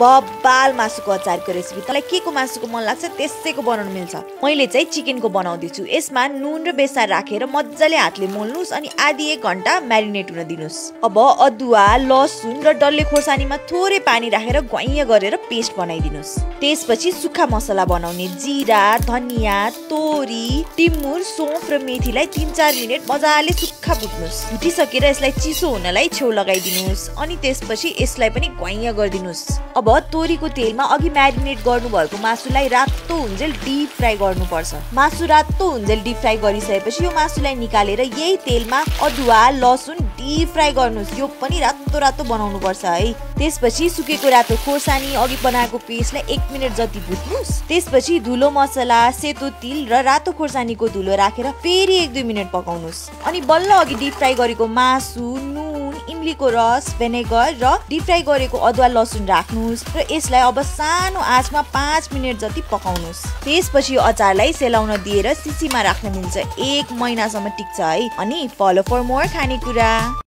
बब्बाल मासुको अचारको रेसिपी। तँलाई के को मासुको मन लाग्छ त्यसैको बनाउनु मिल्छ। मैले चाहिँ चिकनको बनाउँदैछु। यसमा नुन र बेसार राखेर मजाले हातले मोल्नुहोस् अनि आधी एक घन्टा म्यारिनेट हुन दिनुहोस्। अब अदुवा लसुन र डल्ले खोर्सानीमा थोरै पानी राखेर ग्वाइय गरेर पेस्ट बनाइदिनुहोस्। त्यसपछि सुक्खा मसला बनाउने जिरा धनियाँ तोरी टिमुर सोफ र मेथीलाई तिन चार मिनट मजाले सुक्खा भुट्नुहोस् भुटिसकेर यसलाई चिसो हुनलाई छेउ लगाइदिनुहोस् अनि त्यसपछि यसलाई पनि ग्वाइय गरिदिनुहोस्। तोरीको तेलमा अघि म्यारिनेट गर्नुभएको मासुलाई रातो हुन्जेल डिप फ्राई गर्नुपर्छ। मासु रातो हुन्जेल डिप फ्राई गरिसकेपछि यो मासुलाई निकालेर यही तेलमा अदुवा लसुन डिप फ्राई गर्नुहोस्। यो पनि रातो रातो बनाउनु पर्छ है। त्यसपछि सुकेको रातो खोर्सानी अघि बनाएको पेस्टलाई एक मिनट जति भुट्नुहोस्। त्यसपछि धुलो मसला सेतो तिल र रातो खोर्सानीको धुलो राखेर फेरि एक दुई मिनट पकाउनुहोस्। अनि बल्ल अघि डिप फ्राई गरेको मासु इम्लीको रस भेनेगर र डिप फ्राई गरेको अदुवा लसुन राख्नुहोस् र यसलाई अब सानो आँचमा पाँच मिनट जति पकाउनुहोस्। त्यसपछि अचारलाई सेलाउन दिएर सिसीमा राख्न मिल्छ। एक महिनासम्म टिक्छ है। अनि फलो फर मोर खानेकुरा।